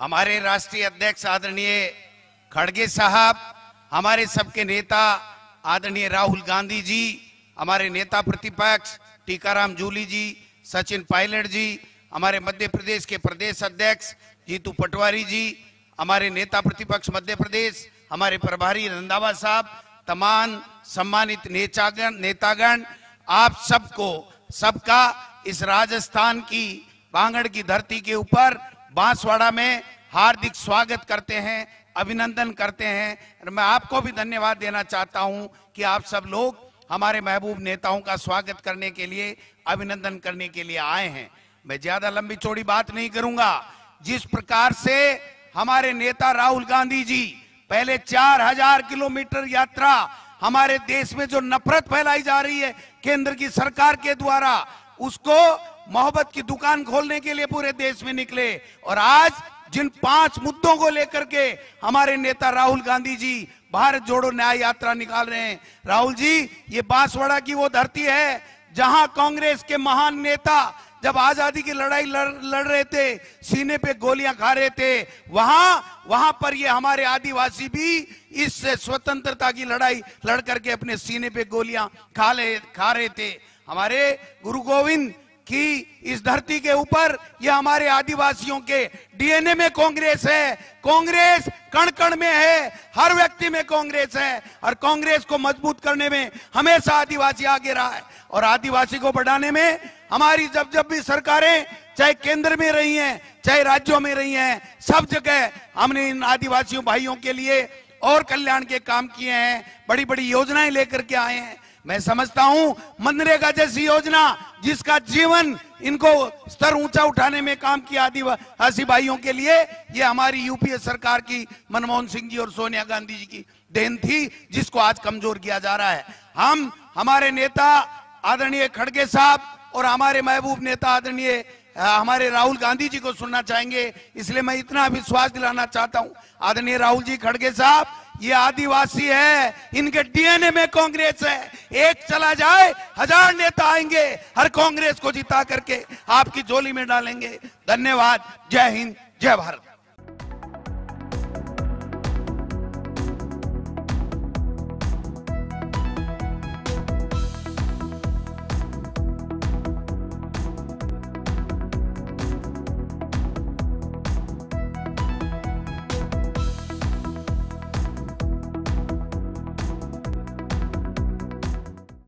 हमारे राष्ट्रीय अध्यक्ष आदरणीय खड़गे साहब, हमारे सबके नेता आदरणीय राहुल गांधी जी, हमारे नेता प्रतिपक्ष टीकाराम जूली जी, सचिन पायलट जी, हमारे मध्य प्रदेश के प्रदेश अध्यक्ष जीतू पटवारी जी, हमारे नेता प्रतिपक्ष मध्य प्रदेश, हमारे प्रभारी रंधावा साहब, तमाम सम्मानित नेतागण नेतागण, आप सबको, सबका इस राजस्थान की बांगड़ की धरती के ऊपर बांसवाड़ा में हार्दिक स्वागत करते हैं, अभिनंदन करते हैं। मैं आपको भी धन्यवाद देना चाहता हूँ कि आप सब लोग हमारे महबूब नेताओं का स्वागत करने के लिए, अभिनंदन करने के लिए आए हैं। मैं ज़्यादा लंबी चौड़ी बात नहीं करूँगा। जिस प्रकार से हमारे नेता राहुल गांधी जी पहले चार हज़ार किलोमीटर यात्रा हमारे देश में जो नफरत फैलाई जा रही है, केंद्र की सरकार के द्वारा, उसको मोहब्बत की दुकान खोलने के लिए पूरे देश में निकले। और आज जिन पाँच मुद्दों को लेकर के हमारे नेता राहुल गांधी जी भारत जोड़ो न्याय यात्रा निकाल रहे हैं। राहुल जी ये बांसवाड़ा की वो धरती है जहाँ कांग्रेस के महान नेता जब आज़ादी की लड़ाई लड़, लड़ रहे थे सीने पे गोलियाँ खा रहे थे वहाँ वहाँ पर ये हमारे आदिवासी भी इस स्वतंत्रता की लड़ाई लड़ करके अपने सीने पे गोलियाँ खा ले खा रहे थे। हमारे गुरु गोविंद की इस धरती के ऊपर ये हमारे आदिवासियों के डीएनए में कांग्रेस है। कांग्रेस कण कण में है। हर व्यक्ति में कांग्रेस है। और कांग्रेस को मज़बूत करने में हमेशा आदिवासी आगे रहा है। और आदिवासी को बढ़ाने में हमारी जब जब भी सरकारें चाहे केंद्र में रही हैं, चाहे राज्यों में रही हैं, सब जगह हमने इन आदिवासियों भाइयों के लिए और कल्याण के काम किए हैं बड़ी बड़ी योजनाएँ लेकर के आए हैं। मैं समझता हूँ, मनरेगा जैसी योजना जिसका जीवन इनको स्तर ऊँचा उठाने में काम किया आदिवासी भाइयों के लिए, ये हमारी यूपीए सरकार की, मनमोहन सिंह जी और सोनिया गांधी जी की देन थी, जिसको आज कमज़ोर किया जा रहा है। हम, हमारे नेता आदरणीय खड़गे साहब और हमारे महबूब नेता आदरणीय हमारे राहुल गांधी जी को सुनना चाहेंगे, इसलिए मैं इतना विश्वास दिलाना चाहता हूँ। आदरणीय राहुल जी खड़गे साहब ये आदिवासी है, इनके डीएनए में कांग्रेस है। एक चला जाए, हज़ार नेता आएँगे, हर कांग्रेस को जिता करके आपकी झोली में डालेंगे। धन्यवाद, जय हिंद, जय भारत।